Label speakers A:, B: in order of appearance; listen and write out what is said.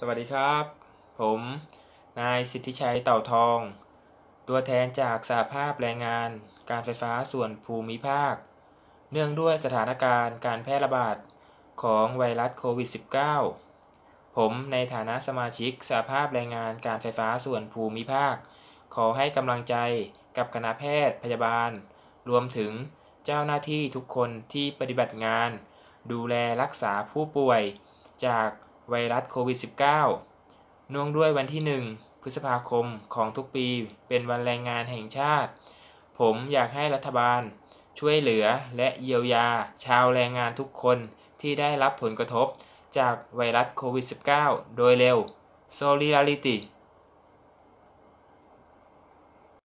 A: สวัสดีครับ ผม นายสิทธิชัยเต่าทอง ตัวแทนจากสหภาพแรงงาน การไฟฟ้าส่วนภูมิภาค เนื่องด้วยสถานการณ์การแพร่ระบาดของไวรัสโควิด -19 ผมในฐานะสมาชิกสหภาพแรงงานการไฟฟ้าส่วนภูมิภาค ขอให้กำลังใจกับคณะแพทย์พยาบาล รวมถึงเจ้าหน้าที่ทุกคนที่ปฏิบัติงาน ดูแลรักษาผู้ป่วยจาก ไวรัสโควิด -19 น่วงด้วยวันที่ 1 พฤษภาคมของทุกปีเป็นวันแรงงานแห่งชาติ ผมอยากให้รัฐบาล ช่วยเหลือและเยียวยาชาวแรงงานทุกคนที่ได้รับผลกระทบจากไวรัสโควิด -19 โดยเร็ว Solidarity